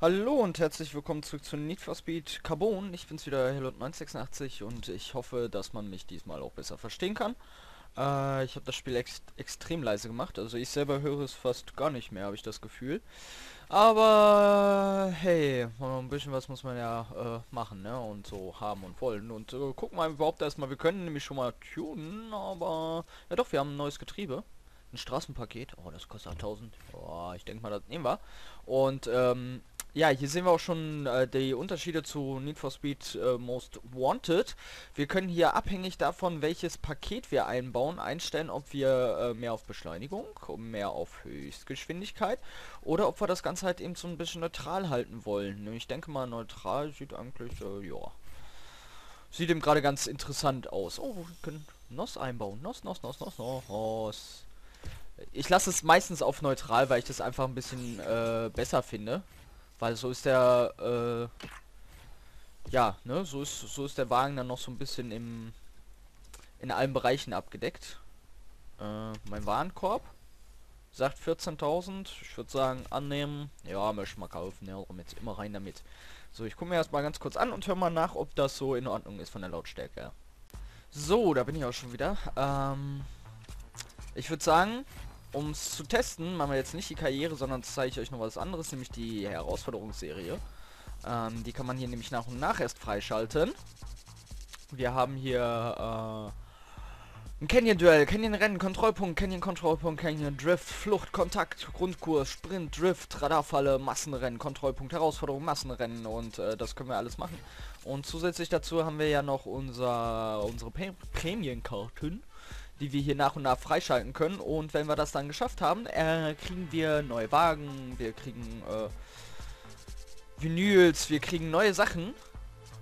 Hallo und herzlich willkommen zurück zu Need for Speed Carbon. Ich bin's wieder, Hello986 und ich hoffe, dass man mich diesmal auch besser verstehen kann. Äh, ich habe das Spiel ex extrem leise gemacht, also ich selber höre es fast gar nicht mehr, habe ich das Gefühl. Aber hey, ein bisschen was muss man ja äh, machen, ne? Und so haben und wollen. Und äh, gucken wir überhaupt erstmal, wir können nämlich schon mal tunen, aber ja doch, wir haben ein neues Getriebe ein Straßenpaket. Oh, das kostet 1000. Oh, ich denke mal, das nehmen wir. Und ähm, ja, hier sehen wir auch schon äh, die Unterschiede zu Need for Speed äh, Most Wanted. Wir können hier abhängig davon, welches Paket wir einbauen, einstellen, ob wir äh, mehr auf Beschleunigung, mehr auf Höchstgeschwindigkeit oder ob wir das Ganze halt eben so ein bisschen neutral halten wollen. Ich denke mal, neutral sieht eigentlich, äh, ja, sieht eben gerade ganz interessant aus. Oh, wir können NOS einbauen. NOS, NOS, NOS, NOS, NOS. Ich lasse es meistens auf neutral, weil ich das einfach ein bisschen äh, besser finde. Weil so ist der, äh, ja, ne, so ist, so ist der Wagen dann noch so ein bisschen im, in allen Bereichen abgedeckt. Äh, mein Warenkorb sagt 14.000. Ich würde sagen, annehmen. Ja, möchte mal kaufen, ja, damit immer rein damit. So, ich gucke mir erstmal ganz kurz an und höre mal nach, ob das so in Ordnung ist von der Lautstärke. So, da bin ich auch schon wieder. Ähm, ich würde sagen, um es zu testen, machen wir jetzt nicht die Karriere, sondern zeige ich euch noch was anderes, nämlich die Herausforderungsserie. Ähm, die kann man hier nämlich nach und nach erst freischalten. Wir haben hier äh, ein Canyon-Duell, Canyon-Rennen, Kontrollpunkt, Canyon-Kontrollpunkt, Canyon-Drift, Flucht, Kontakt, Grundkurs, Sprint, Drift, Radarfalle, Massenrennen, Kontrollpunkt, Herausforderung, Massenrennen und äh, das können wir alles machen. Und zusätzlich dazu haben wir ja noch unser, unsere Prämienkarten die wir hier nach und nach freischalten können. Und wenn wir das dann geschafft haben, äh, kriegen wir neue Wagen, wir kriegen äh, Vinyls, wir kriegen neue Sachen.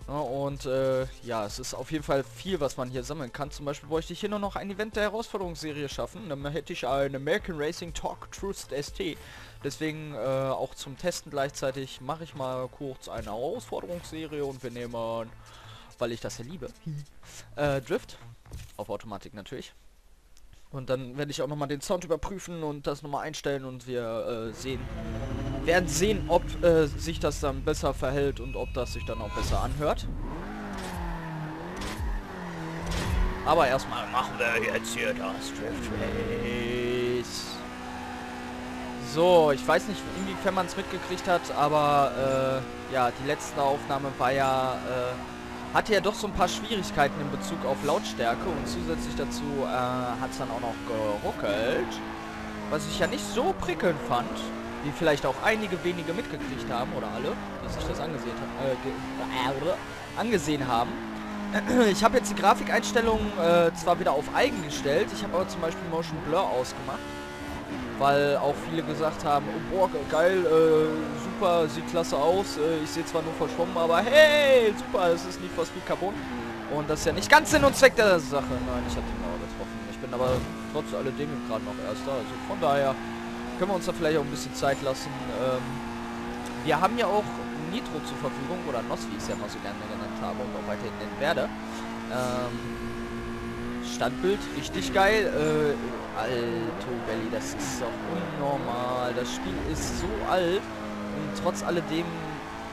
Und äh, ja, es ist auf jeden Fall viel, was man hier sammeln kann. Zum Beispiel bräuchte ich hier nur noch ein Event der Herausforderungsserie schaffen. Dann hätte ich eine American Racing Talk Truth ST. Deswegen äh, auch zum Testen gleichzeitig mache ich mal kurz eine Herausforderungsserie und wir nehmen, weil ich das ja liebe, äh, Drift. Auf Automatik natürlich. Und dann werde ich auch nochmal den Sound überprüfen und das nochmal einstellen und wir äh, sehen, werden sehen, ob äh, sich das dann besser verhält und ob das sich dann auch besser anhört. Aber erstmal machen wir jetzt hier das Drift Race. So, ich weiß nicht, inwiefern man es mitgekriegt hat, aber äh, ja, die letzte Aufnahme war ja äh, hatte ja doch so ein paar Schwierigkeiten in Bezug auf Lautstärke und zusätzlich dazu äh, hat es dann auch noch geruckelt. Was ich ja nicht so prickelnd fand, wie vielleicht auch einige wenige mitgekriegt haben, oder alle, die sich das angesehen, äh, äh, angesehen haben. Ich habe jetzt die Grafikeinstellungen äh, zwar wieder auf eigen gestellt, ich habe aber zum Beispiel Motion Blur ausgemacht weil auch viele gesagt haben, oh boah, geil, äh, super, sieht klasse aus, äh, ich sehe zwar nur verschwommen, aber hey, super, das ist nicht for Speed Carbon. Und das ist ja nicht ganz Sinn und Zweck der Sache. Nein, ich habe den Mauer getroffen. Ich bin aber trotz alledem gerade noch Erster, also von daher können wir uns da vielleicht auch ein bisschen Zeit lassen. Ähm, wir haben ja auch Nitro zur Verfügung, oder NOS, wie ich es ja mal so gerne genannt habe und auch weiterhin nennen werde. Ähm, Standbild, richtig geil. Äh, Alto Belly, das ist doch unnormal. Das Spiel ist so alt und trotz alledem,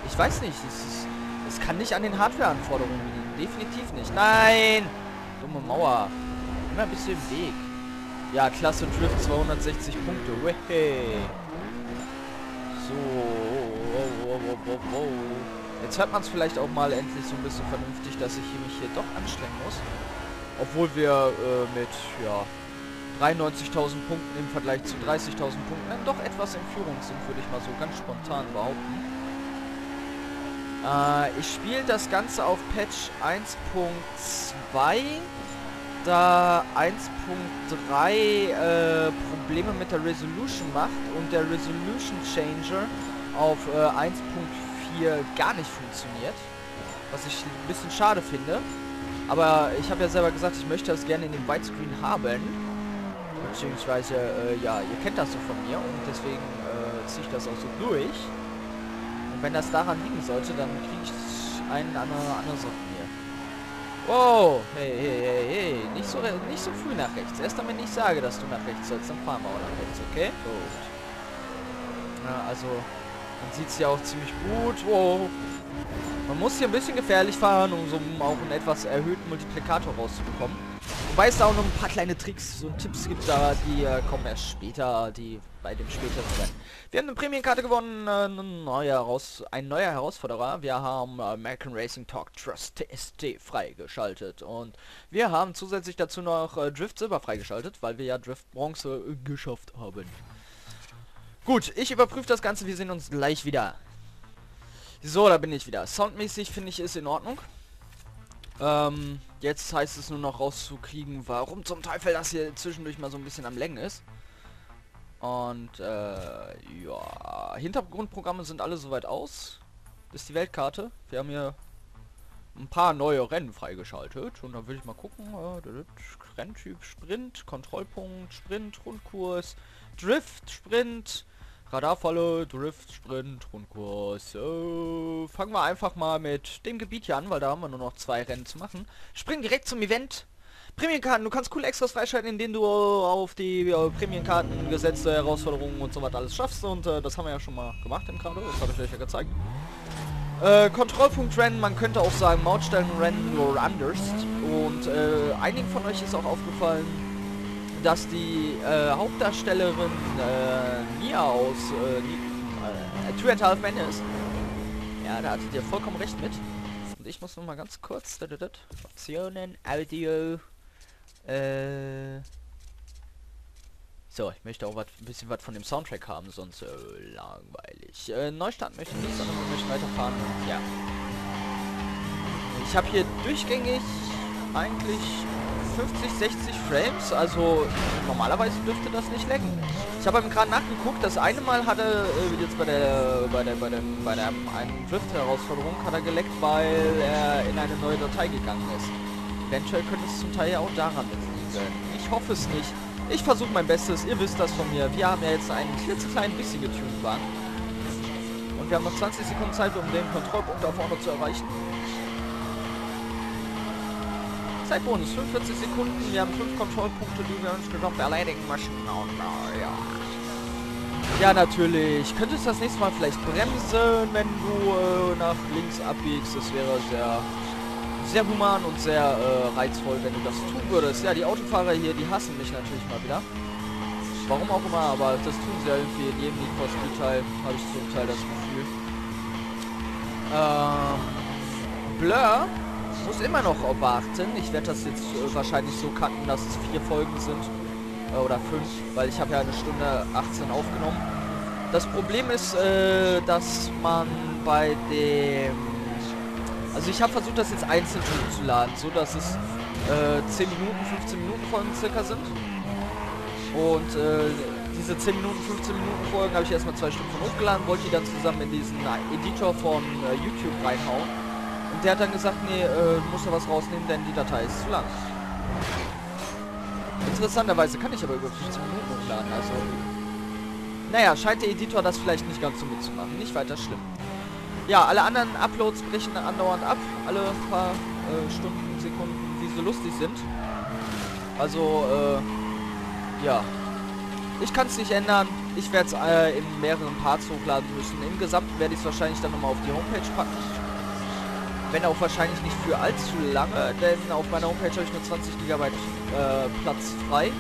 ich weiß nicht, es, es kann nicht an den Hardware-Anforderungen liegen. Definitiv nicht. Nein! Dumme Mauer. Immer ein bisschen im Weg. Ja, Klasse Drift 260 Punkte. Wehe. So. Oh, oh, oh, Jetzt hört man es vielleicht auch mal endlich so ein bisschen vernünftig, dass ich mich hier doch anstrengen muss. Obwohl wir äh, mit ja, 93.000 Punkten im Vergleich zu 30.000 Punkten dann doch etwas in Führung sind, würde ich mal so ganz spontan behaupten. Äh, ich spiele das Ganze auf Patch 1.2, da 1.3 äh, Probleme mit der Resolution macht und der Resolution Changer auf äh, 1.4 gar nicht funktioniert. Was ich ein bisschen schade finde. Aber ich habe ja selber gesagt, ich möchte das gerne in den Widescreen haben. Beziehungsweise, äh, ja, ihr kennt das so von mir und deswegen äh, ziehe ich das auch so durch. Und wenn das daran liegen sollte, dann kriege ich einen andere, andere Sachen hier. Wow, hey, hey, hey, hey, nicht so, nicht so früh nach rechts. Erst wenn ich sage, dass du nach rechts sollst, dann fahren wir auch nach rechts, okay? Gut. Ja, also, Man sieht es ja auch ziemlich gut. Wow. Man muss hier ein bisschen gefährlich fahren, um so auch einen etwas erhöhten Multiplikator rauszubekommen. Wobei es da auch noch ein paar kleine Tricks und Tipps gibt, da die äh, kommen erst später, die bei dem späteren Rennen. Wir haben eine Prämienkarte gewonnen, äh, ein, neuer Heraus ein neuer Herausforderer. Wir haben äh, American Racing Talk Trust TST freigeschaltet und wir haben zusätzlich dazu noch äh, Drift Silber freigeschaltet, weil wir ja Drift Bronze äh, geschafft haben. Gut, ich überprüfe das Ganze, wir sehen uns gleich wieder. So, da bin ich wieder. Soundmäßig finde ich ist in Ordnung. Ähm, jetzt heißt es nur noch rauszukriegen, warum zum Teufel das hier zwischendurch mal so ein bisschen am Längen ist. Und äh, ja, Hintergrundprogramme sind alle soweit aus. Das ist die Weltkarte. Wir haben hier ein paar neue Rennen freigeschaltet. Und dann will ich mal gucken. Renntyp Sprint, Kontrollpunkt, Sprint, Rundkurs, Drift, Sprint, Radarfalle, Drift, Sprint, Rundkurs. So, fangen wir einfach mal mit dem Gebiet hier an, weil da haben wir nur noch zwei Rennen zu machen. Springen direkt zum Event. Prämienkarten, du kannst coole Extras freischalten, indem du auf die äh, Prämienkarten Gesetze, Herausforderungen und so weiter alles schaffst. Und äh, das haben wir ja schon mal gemacht im Kader, das habe ich euch ja gezeigt. Äh, Kontrollpunkt-Rennen, man könnte auch sagen Mautstellen-Rennen nur anders. Und äh, einigen von euch ist auch aufgefallen, dass die äh, Hauptdarstellerin äh, Nia aus äh, äh, Two and Half Men ist. Ja, da hattet ihr vollkommen recht mit. Und ich muss noch mal ganz kurz... Optionen, Audio... Äh... So, ich möchte auch ein bisschen was von dem Soundtrack haben, sonst äh, langweilig. Äh, Neustart möchte ich nicht, sondern wir möchten weiterfahren. Ja. Ich habe hier durchgängig eigentlich 50, 60 Frames, also normalerweise dürfte das nicht lecken. Ich habe gerade nachgeguckt, das eine Mal hatte äh, jetzt bei der bei der bei dem bei der einen Drift Herausforderung hat er geleckt, weil er in eine neue Datei gegangen ist. Eventuell könnte es zum Teil ja auch daran liegen. Ich hoffe es nicht. Ich versuche mein Bestes, ihr wisst das von mir. Wir haben ja jetzt einen klitzekleinen bisschen getuned. Und wir haben noch 20 Sekunden Zeit, um den Kontrollpunkt auf Honor zu erreichen. Zeitbonus, 45 Sekunden. Wir haben 5 Kontrollpunkte, die wir uns noch erledigen möchten. Oh, no, ja. ja, natürlich. Könntest du das nächste Mal vielleicht bremsen, wenn du äh, nach links abbiegst? Das wäre sehr, sehr human und sehr äh, reizvoll, wenn du das tun würdest. Ja, die Autofahrer hier, die hassen mich natürlich mal wieder. Warum auch immer, aber das tun sie ja irgendwie in jedem Need for habe ich zum Teil das Gefühl. Ähm, Blur muss immer noch warten. Ich werde das jetzt äh, wahrscheinlich so cutten, dass es vier Folgen sind. Äh, oder fünf, weil ich habe ja eine Stunde 18 aufgenommen. Das Problem ist, äh, dass man bei dem... Also ich habe versucht, das jetzt einzeln hochzuladen, so dass es äh, 10 Minuten, 15 Minuten Folgen circa sind. Und äh, diese 10 Minuten, 15 Minuten Folgen habe ich erstmal zwei Stunden hochgeladen, wollte die dann zusammen in diesen Editor von äh, YouTube reinhauen. Der hat dann gesagt, nee, äh, muss da was rausnehmen, denn die Datei ist zu lang. Interessanterweise kann ich aber über 15 Minuten hochladen, also... Naja, scheint der Editor das vielleicht nicht ganz so mitzumachen. Nicht weiter schlimm. Ja, alle anderen Uploads brechen andauernd ab. Alle paar äh, Stunden, Sekunden, wie sie lustig sind. Also, äh, ja. Ich kann es nicht ändern. Ich werde es äh, in mehreren Parts hochladen müssen. Im Gesamten werde ich es wahrscheinlich dann nochmal auf die Homepage packen. Wenn auch wahrscheinlich nicht für allzu lange, denn auf meiner Homepage habe ich nur 20 GB äh, Platz frei.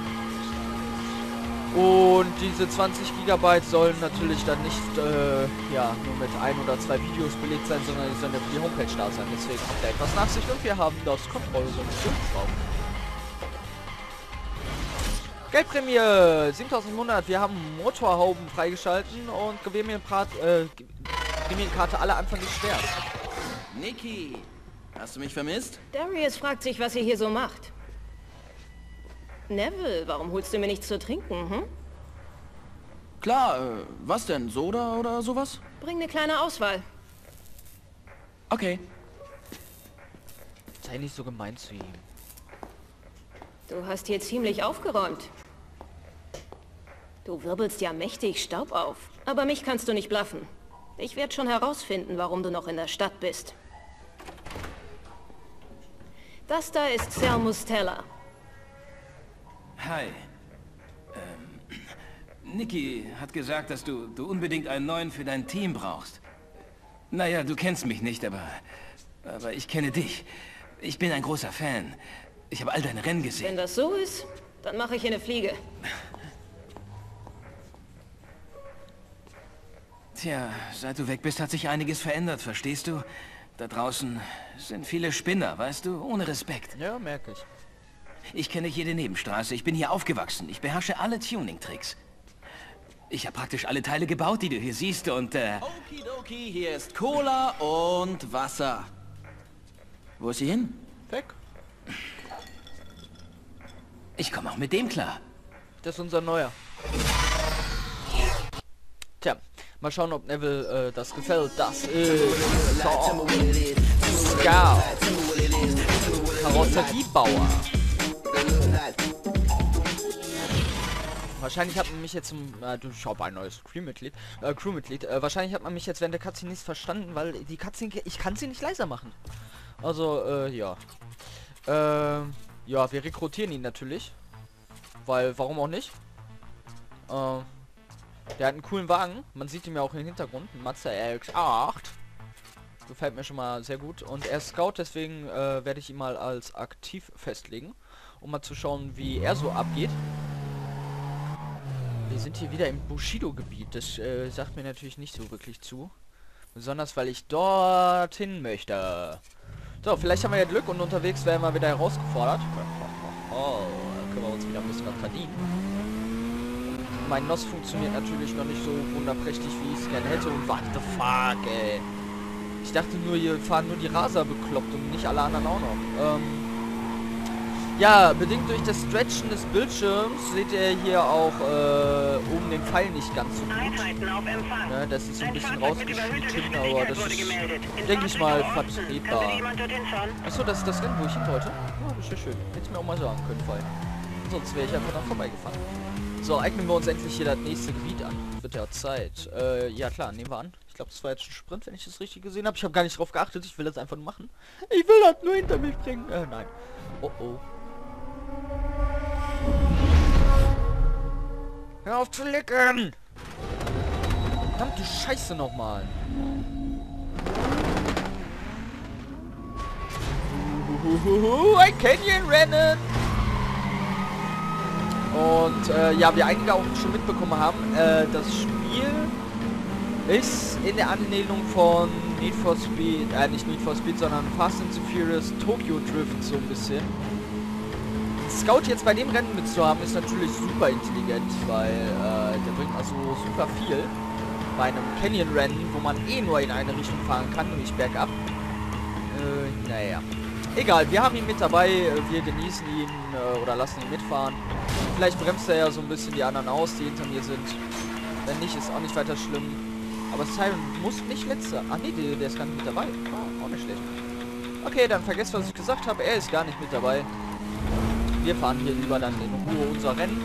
Und diese 20 GB sollen natürlich dann nicht äh, ja, nur mit ein oder zwei Videos belegt sein, sondern die sollen ja für die Homepage da sein. Deswegen habt ihr etwas Nachsicht und wir haben das Kontrollsum zugeschraubt. Geldprämie 7700. Wir haben Motorhauben freigeschalten und mir äh, Prämienkarte alle Anfang des Schwert. Niki, hast du mich vermisst? Darius fragt sich, was ihr hier so macht. Neville, warum holst du mir nichts zu trinken, hm? Klar, äh, was denn? Soda oder sowas? Bring eine kleine Auswahl. Okay. Sei nicht so gemein zu ihm. Du hast hier ziemlich aufgeräumt. Du wirbelst ja mächtig Staub auf. Aber mich kannst du nicht bluffen. Ich werde schon herausfinden, warum du noch in der Stadt bist. Das da ist Sal Mustella. Hi. Ähm, Niki hat gesagt, dass du, du unbedingt einen neuen für dein Team brauchst. Naja, du kennst mich nicht, aber... Aber ich kenne dich. Ich bin ein großer Fan. Ich habe all deine Rennen gesehen. Wenn das so ist, dann mache ich eine Fliege. Tja, seit du weg bist, hat sich einiges verändert, verstehst du? Da draußen sind viele Spinner, weißt du? Ohne Respekt. Ja, merke ich. Ich kenne jede Nebenstraße. Ich bin hier aufgewachsen. Ich beherrsche alle Tuning-Tricks. Ich habe praktisch alle Teile gebaut, die du hier siehst und, äh... Okidoki, hier ist Cola und Wasser. Wo ist sie hin? Weg. Ich komme auch mit dem klar. Das ist unser neuer. Mal schauen, ob Neville äh, das gefällt. Das ist so. Karosseriebauer. Wahrscheinlich hat man mich jetzt zum... Äh, du, habe ein neues Crewmitglied. Äh, Crewmitglied. Äh, wahrscheinlich hat man mich jetzt während der Cutscene nicht verstanden, weil die Cutscene... Ich kann sie nicht leiser machen. Also, äh, ja. Äh, ja, wir rekrutieren ihn natürlich. Weil, warum auch nicht? Äh, der hat einen coolen Wagen. Man sieht ihn ja auch im Hintergrund. Mazda RX-8. Gefällt mir schon mal sehr gut. Und er ist Scout, deswegen äh, werde ich ihn mal als aktiv festlegen. Um mal zu schauen, wie er so abgeht. Wir sind hier wieder im Bushido-Gebiet. Das äh, sagt mir natürlich nicht so wirklich zu. Besonders, weil ich dorthin möchte. So, vielleicht haben wir ja Glück und unterwegs werden wir wieder herausgefordert. Oh, können wir uns wieder ein bisschen was verdienen. Mein NOS funktioniert natürlich noch nicht so wunderprächtig, wie ich es gerne hätte. Und what the fuck, ey. Ich dachte nur, hier fahren nur die Raser bekloppt und nicht alle anderen auch noch. Ähm, ja, bedingt durch das Stretchen des Bildschirms seht ihr hier auch äh, oben den Pfeil nicht ganz so gut. Ne, das ist so ein bisschen rausgeschnitten, aber das ist, denke ich mal, vertretbar. Achso, das ist das Rennen, wo ich hin wollte? Oh, das ist ja schön. Hätte ich mir auch mal sagen können, Pfeil. Sonst wäre ich einfach dann vorbeigefahren. So, eignen wir uns endlich hier das nächste Gebiet an. Wird ja Zeit. Äh, ja klar, nehmen wir an. Ich glaube, das war jetzt ein Sprint, wenn ich das richtig gesehen habe. Ich habe gar nicht drauf geachtet. Ich will das einfach nur machen. Ich will das nur hinter mich bringen. Äh, nein. Oh oh. Hör auf zu lecken! Verdammte Scheiße nochmal. Ein Canyon-Rennen! Und äh, ja, wir einige auch schon mitbekommen haben, äh, das Spiel ist in der Anlehnung von Need for Speed, äh, nicht Need for Speed, sondern Fast and the Furious Tokyo Drift so ein bisschen. Scout jetzt bei dem Rennen mitzuhaben, ist natürlich super intelligent, weil äh, der bringt also super viel. Bei einem Canyon-Rennen, wo man eh nur in eine Richtung fahren kann nicht bergab. Äh, naja. Egal, wir haben ihn mit dabei, wir genießen ihn äh, oder lassen ihn mitfahren. Vielleicht bremst er ja so ein bisschen die anderen aus, die hinter mir sind. Wenn nicht, ist auch nicht weiter schlimm. Aber Siren muss nicht letzter. Ah nee, der, der ist gar nicht mit dabei. Oh, auch nicht schlecht. Okay, dann vergesst, was ich gesagt habe. Er ist gar nicht mit dabei. Wir fahren hier lieber dann in Ruhe unser Rennen.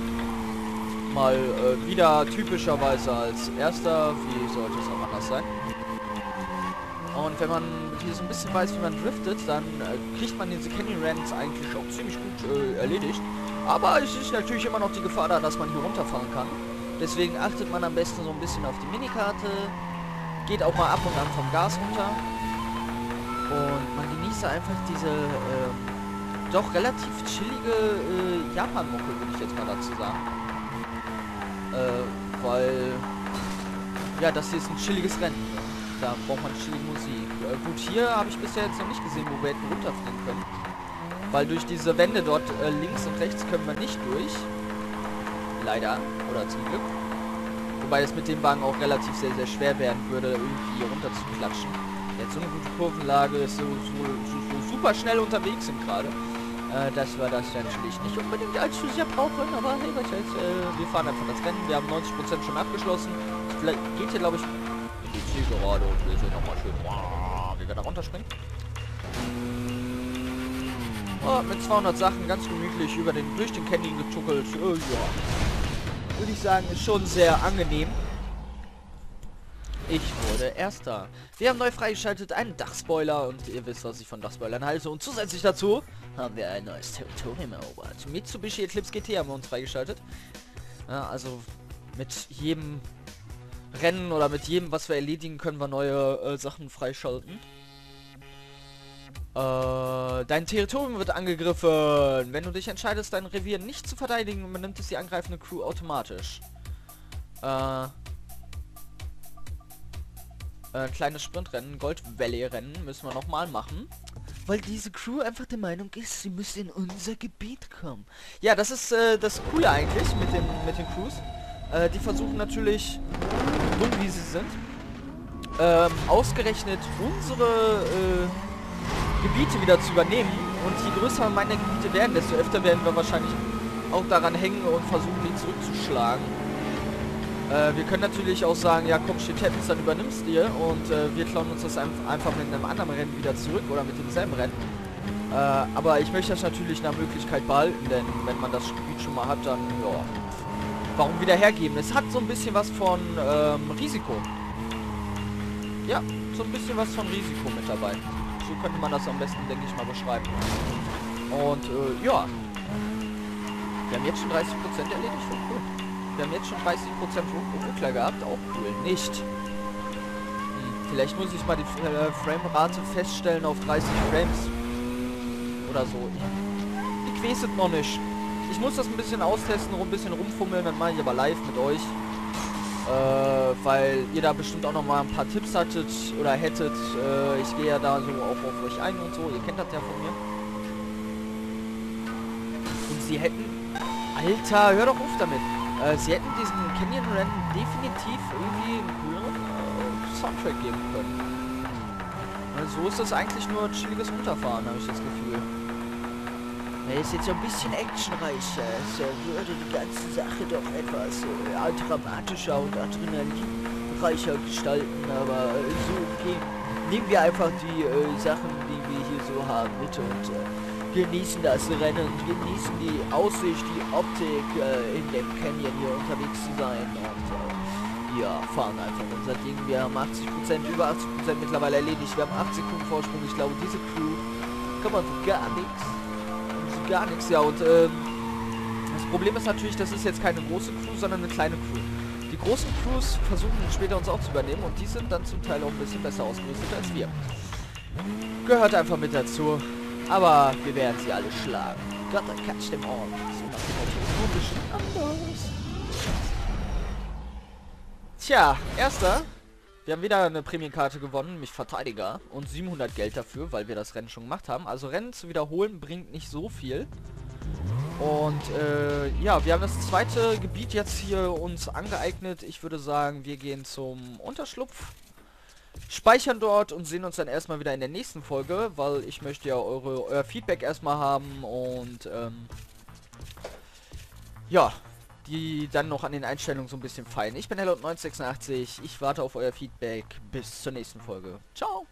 Mal äh, wieder typischerweise als erster. Wie sollte es auch anders sein? Und wenn man hier so ein bisschen weiß, wie man driftet, dann äh, kriegt man diese Canyon Runs eigentlich auch ziemlich gut äh, erledigt. Aber es ist natürlich immer noch die Gefahr da, dass man hier runterfahren kann. Deswegen achtet man am besten so ein bisschen auf die Minikarte. Geht auch mal ab und an vom Gas runter. Und man genießt einfach diese äh, doch relativ chillige äh, Japan-Mucke, würde ich jetzt mal dazu sagen. Äh, weil... Ja, das hier ist ein chilliges Rennen. Da braucht man chillige Musik. Äh, gut, hier habe ich bisher jetzt noch nicht gesehen, wo wir hätten runterfliegen können. Weil durch diese Wände dort äh, links und rechts können wir nicht durch. Leider. Oder zum Glück. Wobei es mit dem Wagen auch relativ sehr, sehr schwer werden würde, irgendwie hier runter zu klatschen. Jetzt so eine gute Kurvenlage ist so, so, so, so super schnell unterwegs sind gerade. Äh, dass wir das natürlich nicht unbedingt allzu sehr brauchen, aber hey, was jetzt, äh, wir fahren einfach das Rennen. Wir haben 90% schon abgeschlossen. Vielleicht geht hier, glaube ich, die Zielgerade und wir sehen nochmal schön, wow, wie wir da runterspringen. Oh, mit 200 Sachen ganz gemütlich über den, durch den Canyon getuckelt. Oh, ja. Würde ich sagen, ist schon sehr angenehm. Ich wurde Erster. Wir haben neu freigeschaltet einen Dachspoiler und ihr wisst, was ich von Dachspoilern halte. Und zusätzlich dazu haben wir ein neues Territorium erobert. Mitsubishi Eclipse GT haben wir uns freigeschaltet. Ja, also mit jedem Rennen oder mit jedem, was wir erledigen, können wir neue äh, Sachen freischalten. Äh, dein Territorium wird angegriffen. Wenn du dich entscheidest, dein Revier nicht zu verteidigen, übernimmt es die angreifende Crew automatisch. Äh, ein kleines Sprintrennen, Gold Valley Rennen müssen wir nochmal machen. Weil diese Crew einfach der Meinung ist, sie müsste in unser Gebiet kommen. Ja, das ist äh, das Coole eigentlich mit den, mit den Crews. Äh, die versuchen natürlich, dumm wie sie sind, ähm, ausgerechnet unsere äh, Gebiete wieder zu übernehmen. Und je größer meine Gebiete werden, desto öfter werden wir wahrscheinlich auch daran hängen und versuchen, die zurückzuschlagen. Äh, wir können natürlich auch sagen, ja komm, steht Happens, dann übernimmst du und äh, wir klauen uns das einfach mit einem anderen Rennen wieder zurück oder mit demselben Rennen. Äh, aber ich möchte das natürlich nach Möglichkeit behalten, denn wenn man das Gebiet schon mal hat, dann, ja, warum wieder hergeben? Es hat so ein bisschen was von ähm, Risiko. Ja, so ein bisschen was von Risiko mit dabei. So könnte man das am besten, denke ich mal, beschreiben. Und, äh, ja. Wir haben jetzt schon 30% erledigt, cool. Wir haben jetzt schon 30% Ruckler gehabt. Auch cool. Nicht. Hm, vielleicht muss ich mal die äh, Framerate feststellen auf 30 Frames. Oder so. Ich, ich weiß es noch nicht. Ich muss das ein bisschen austesten, ein bisschen rumfummeln. Dann mache ich aber live mit euch. Äh, weil ihr da bestimmt auch noch mal ein paar Tipps hattet oder hättet. Äh, ich gehe ja da so auch auf euch ein und so. Ihr kennt das ja von mir. Und sie hätten... Alter, hör doch auf damit. Äh, sie hätten diesen Canyon Run definitiv irgendwie einen höheren äh, Soundtrack geben können. Also so ist das eigentlich nur ein chilliges Runterfahren, habe ich das Gefühl. Er ist jetzt so ein bisschen actionreicher. Es würde die ganze Sache doch etwas äh, dramatischer und adrenalinreicher gestalten. Aber äh, so okay. nehmen wir einfach die äh, Sachen, die wir hier so haben, mit und äh, genießen das Rennen, genießen die Aussicht, die Optik, äh, in dem Canyon hier unterwegs zu sein und äh, ja, fahren einfach unser Ding. Wir haben 80%, über 80% mittlerweile erledigt. Wir haben 8 Sekunden Vorsprung. Ich glaube, diese Crew kann man gar nichts. Gar nichts, ja. Und ähm, das Problem ist natürlich, das ist jetzt keine große Crew, sondern eine kleine Crew. Die großen Crews versuchen später uns auch zu übernehmen und die sind dann zum Teil auch ein bisschen besser ausgerüstet als wir. Gehört einfach mit dazu. Aber wir werden sie alle schlagen. Gotta catch them all. So nach. Tja, erster. Wir haben wieder eine Prämienkarte gewonnen, nämlich Verteidiger. Und 700 Geld dafür, weil wir das Rennen schon gemacht haben. Also Rennen zu wiederholen bringt nicht so viel. Und äh, ja, wir haben das zweite Gebiet jetzt hier uns angeeignet. Ich würde sagen, wir gehen zum Unterschlupf speichern dort und sehen uns dann erstmal wieder in der nächsten Folge, weil ich möchte ja eure, euer Feedback erstmal haben und ähm, ja, die dann noch an den Einstellungen so ein bisschen fein. Ich bin Hello 986, ich warte auf euer Feedback. Bis zur nächsten Folge. Ciao!